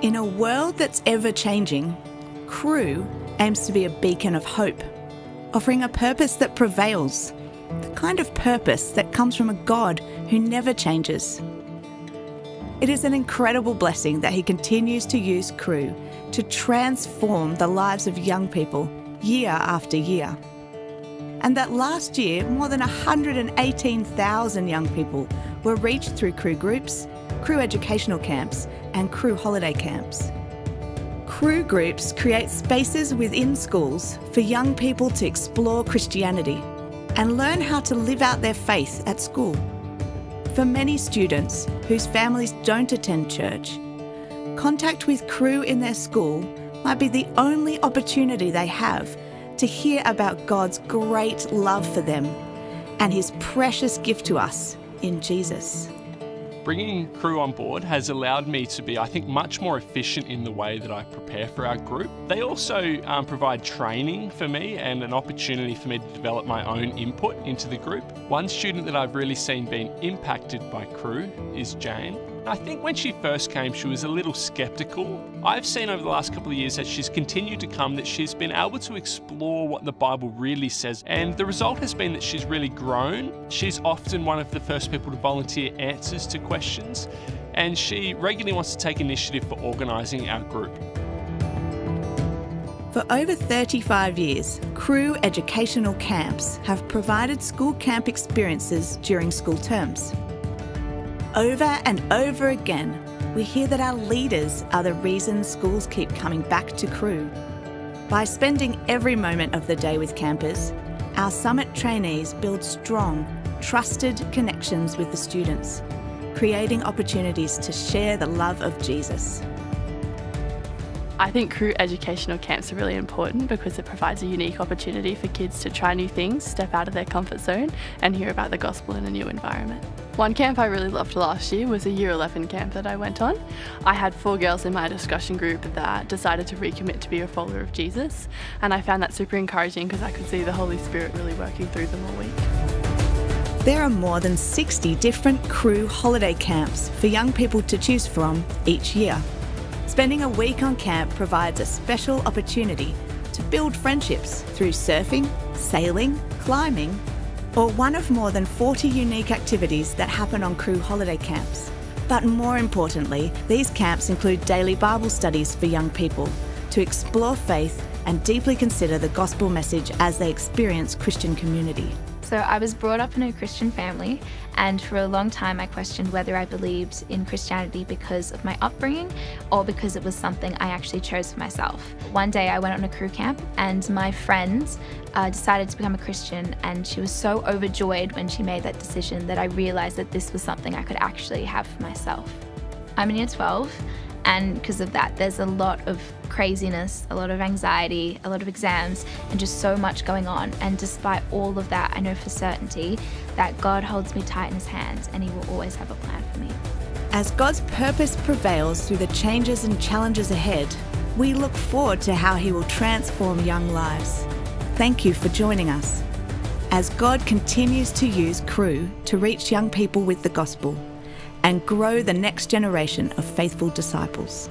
In a world that's ever changing, CRU aims to be a beacon of hope, offering a purpose that prevails, the kind of purpose that comes from a God who never changes. It is an incredible blessing that He continues to use CRU to transform the lives of young people year after year. And that last year, more than 118,000 young people were reached through CRU groups, Cru educational camps, and CRU holiday camps. CRU groups create spaces within schools for young people to explore Christianity and learn how to live out their faith at school. For many students whose families don't attend church, contact with CRU in their school might be the only opportunity they have to hear about God's great love for them and His precious gift to us in Jesus. Bringing CRU on board has allowed me to be, I think, much more efficient in the way that I prepare for our group. They also um, provide training for me and an opportunity for me to develop my own input into the group. One student that I've really seen being impacted by CRU is Jane. I think when she first came, she was a little skeptical. I've seen over the last couple of years that she's continued to come, that she's been able to explore what the Bible really says, and the result has been that she's really grown. She's often one of the first people to volunteer answers to questions, and she regularly wants to take initiative for organising our group. For over 35 years, CRU educational camps have provided school camp experiences during school terms. Over and over again, we hear that our leaders are the reason schools keep coming back to CRU. By spending every moment of the day with campers, our summit trainees build strong, trusted connections with the students, creating opportunities to share the love of Jesus. I think CRU educational camps are really important because it provides a unique opportunity for kids to try new things, step out of their comfort zone, and hear about the gospel in a new environment. One camp I really loved last year was a Year 11 camp that I went on. I had four girls in my discussion group that decided to recommit to be a follower of Jesus, and I found that super encouraging because I could see the Holy Spirit really working through them all week. There are more than 60 different CRU holiday camps for young people to choose from each year. Spending a week on camp provides a special opportunity to build friendships through surfing, sailing, climbing, or one of more than 40 unique activities that happen on CRU holiday camps. But more importantly, these camps include daily Bible studies for young people to explore faith and deeply consider the gospel message as they experience Christian community. So I was brought up in a Christian family, and for a long time I questioned whether I believed in Christianity because of my upbringing or because it was something I actually chose for myself. One day I went on a CRU camp, and my friend uh, decided to become a Christian, and she was so overjoyed when she made that decision that I realized that this was something I could actually have for myself. I'm in year 12, and because of that, there's a lot of craziness, a lot of anxiety, a lot of exams, and just so much going on. And despite all of that, I know for certainty that God holds me tight in His hands and He will always have a plan for me. As God's purpose prevails through the changes and challenges ahead, we look forward to how He will transform young lives. Thank you for joining us. As God continues to use CRU to reach young people with the gospel and grow the next generation of faithful disciples.